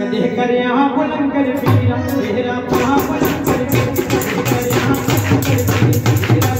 कदे करया बुलंद कर पीरा मेरा पहा बुलंद कर पीरा कर पीरा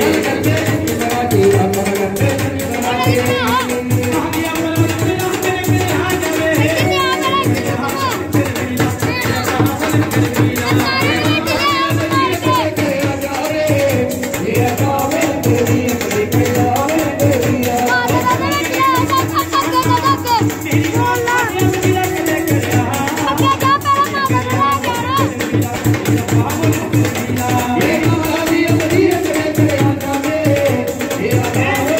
Yeah.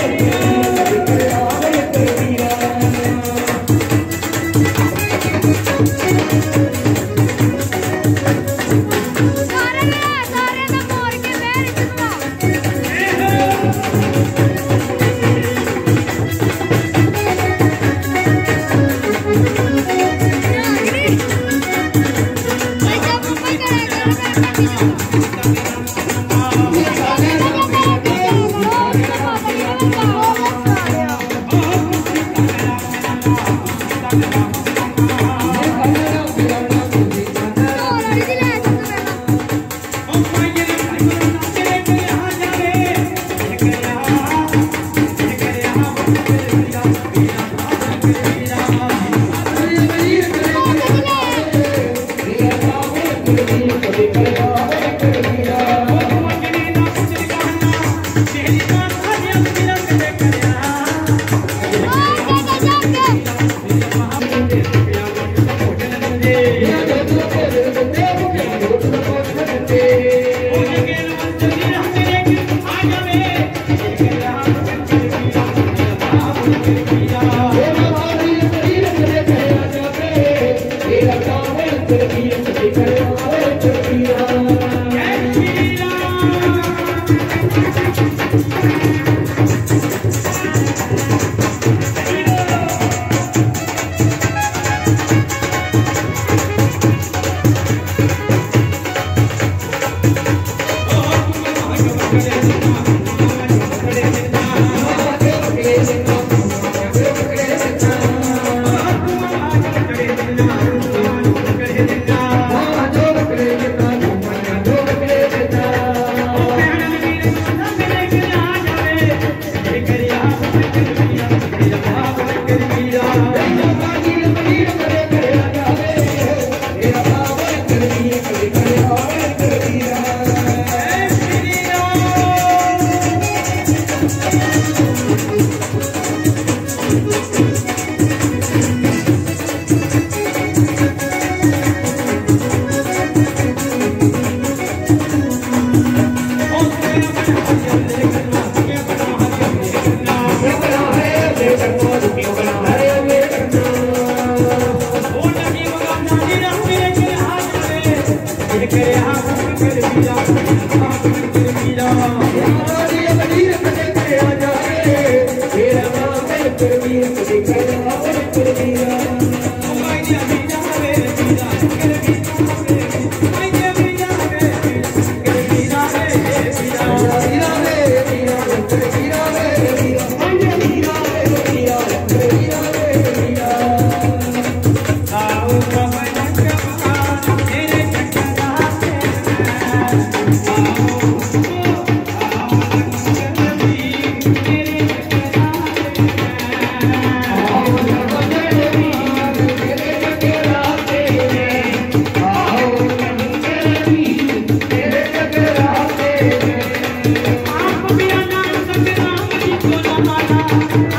माता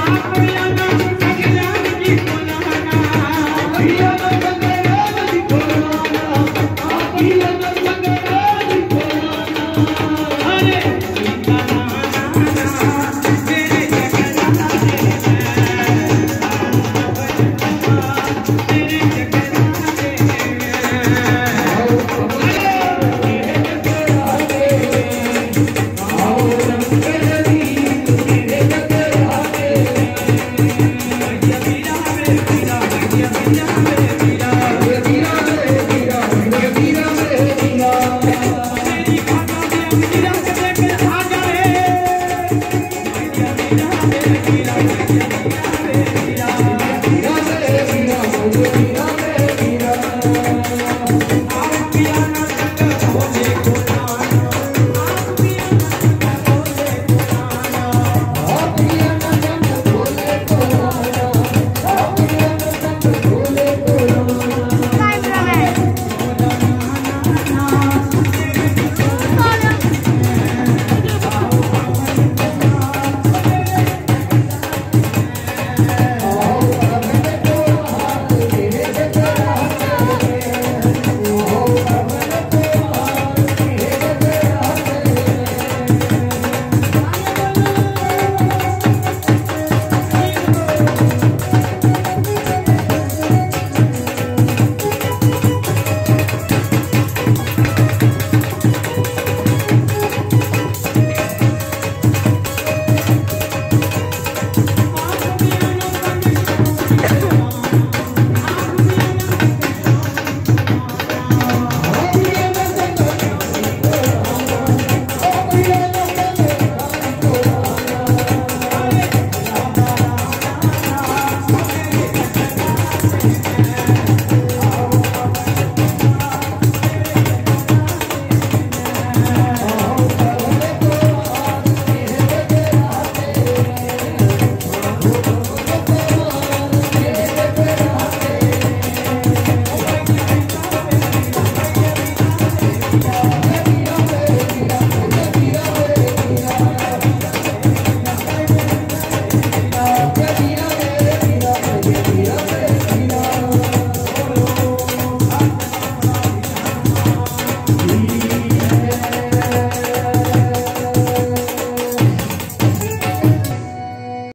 आप Hare Krishna,